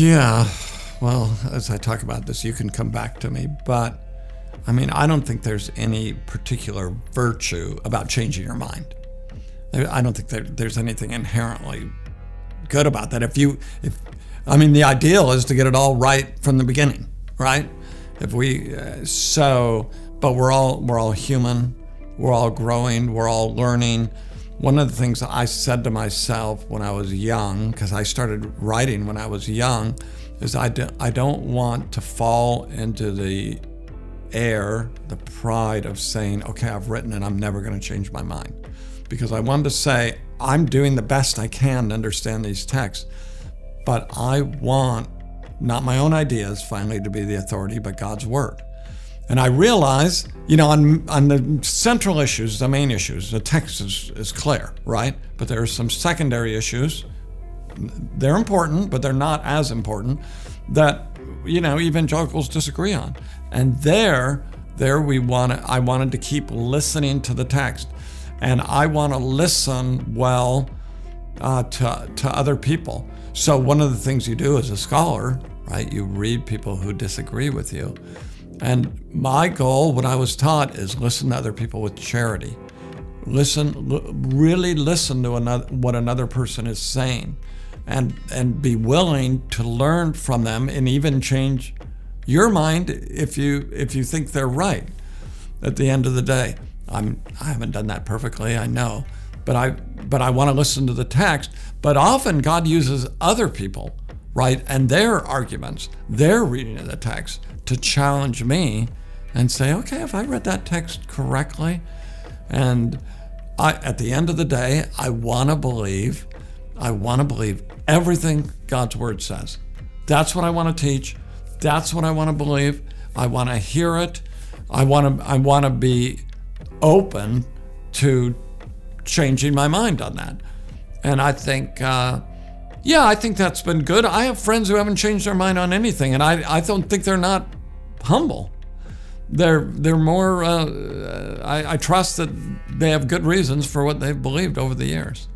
Yeah. Well, as I talk about this, you can come back to me. But I mean, I don't think there's any particular virtue about changing your mind. I don't think there, there's anything inherently good about that. If you, if, I mean, the ideal is to get it all right from the beginning, right? If we, uh, so, but we're all we're all human. We're all growing. We're all learning. One of the things I said to myself when I was young, because I started writing when I was young, is I, do, I don't want to fall into the air, the pride of saying, okay, I've written and I'm never going to change my mind. Because I wanted to say, I'm doing the best I can to understand these texts, but I want not my own ideas finally to be the authority, but God's word. And I realize, you know, on, on the central issues, the main issues, the text is, is clear, right? But there are some secondary issues. They're important, but they're not as important that, you know, evangelicals disagree on. And there, there we want I wanted to keep listening to the text. And I want to listen well uh, to, to other people. So one of the things you do as a scholar, right, you read people who disagree with you. And my goal, what I was taught, is listen to other people with charity. Listen, really listen to another, what another person is saying, and and be willing to learn from them, and even change your mind if you if you think they're right. At the end of the day, I'm I haven't done that perfectly, I know, but I but I want to listen to the text. But often God uses other people, right, and their arguments, their reading of the text to challenge me and say, okay, if I read that text correctly, and I, at the end of the day, I want to believe, I want to believe everything God's word says. That's what I want to teach. That's what I want to believe. I want to hear it. I want to, I want to be open to changing my mind on that. And I think, uh, yeah, I think that's been good. I have friends who haven't changed their mind on anything, and I, I don't think they're not humble. They're they're more. Uh, I, I trust that they have good reasons for what they've believed over the years.